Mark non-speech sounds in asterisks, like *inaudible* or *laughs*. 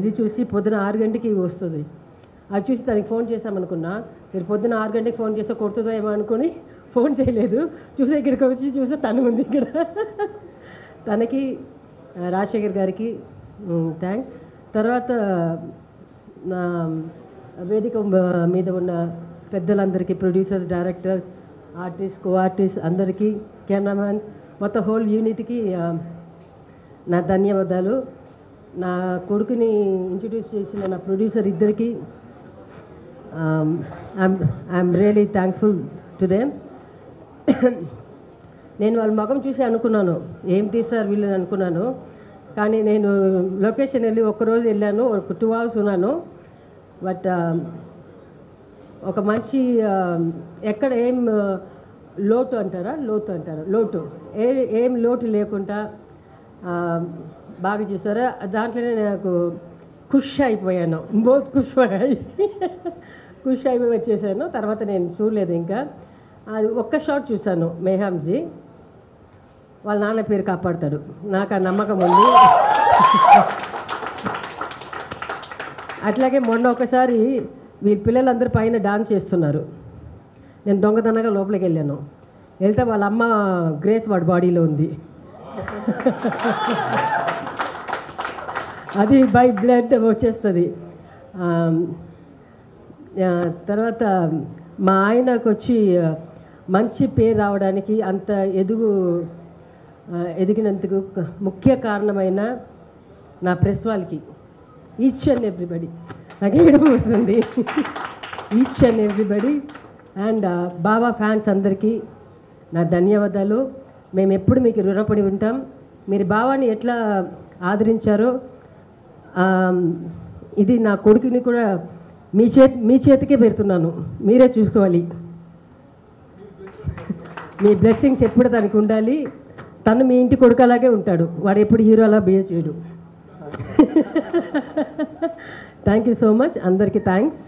ఇది చూసి పొద్దున ఆరు గంటకి వస్తుంది. అది చూసి తనకి ఫోన్ చేసామనుకున్నా మీరు పొద్దున ఆరు గంటకి ఫోన్ చేస్తే కొడుతుందో ఏమో అనుకుని ఫోన్ చేయలేదు. చూసి ఇక్కడికి వచ్చి చూస్తే తను ఉంది ఇక్కడ. తనకి రాజశేఖర్ గారికి థ్యాంక్స్ తర్వాత నా వేదిక మీద ఉన్న పెద్దలందరికీ producers directors artist co artist అందరికీ కెమెరామ్యాన్స్ మొత్తం హోల్ యూనిట్కి నా ధన్యవాదాలు. నా కొడుకుని ఇంట్రడ్యూస్ చేసిన నా ప్రొడ్యూసర్ ఇద్దరికి I am really thankful to them నేను వాళ్ళ ముఖం చూసి అనుకున్నాను ఏం తీసారు వీళ్ళని? అనుకున్నాను. కానీ నేను లొకేషన్ వెళ్ళి ఒక్కరోజు వెళ్ళాను ఒక టూ అవర్స్ ఉన్నాను. బట్ um, ఒక మంచి um, ఎక్కడ ఏం లోటు అంటారా? లోటు అంటారా. లోటు. ఏ ఏం లోటు లేకుండా బాగా చేశారు? దాంట్లోనే నాకు ఖుష్ అయిపోయాను. బోత్ ఖుష్ ఖుష్ అయిపోయి వచ్చేసాను. తర్వాత నేను చూడలేదు ఇంకా. అది ఒక్క షాట్ చూశాను మేహాంజీ వాళ్ళ నాన్న పేరు కాపాడతాడు. నాకు ఆ నమ్మకం ఉంది. అట్లాగే మొన్న ఒకసారి వీళ్ళ పిల్లలందరూ పైన డాన్స్ చేస్తున్నారు. నేను దొంగతనంగా లోపలికి వెళ్ళాను. వెళ్తే వాళ్ళ అమ్మ గ్రేస్ వాడి బాడీలో ఉంది. *laughs* అది బై బ్లడ్ వచ్చేస్తుంది. తర్వాత మా ఆయనకు వచ్చి మంచి పేరు రావడానికి అంత ఎదుగు ఎదిగినందుకు ముఖ్య కారణమైన నా ప్రెస్ వాళ్ళకి ఈచ్ అండ్ ఎవ్రీబడి. నాకు ఏడుపు వస్తుంది *laughs* each and everybody and Baba fans అందరికీ నా ధన్యవాదాలు. మేము ఎప్పుడు మీకు రుణపడి ఉంటాం. మీరు భావాన్ని ఎట్లా ఆదరించారో ఇది నా కొడుకుని కూడా మీ చేతి మీ చేతికే పెడుతున్నాను. మీరే చూసుకోవాలి. మీ బ్లెస్సింగ్స్ ఎప్పుడు తనకు ఉండాలి. తను మీ ఇంటి కొడుకు అలాగే ఉంటాడు. వాడు ఎప్పుడు హీరో అలా బిహేవ్ చేయడు. థ్యాంక్ యూ సో మచ్ అందరికీ థ్యాంక్స్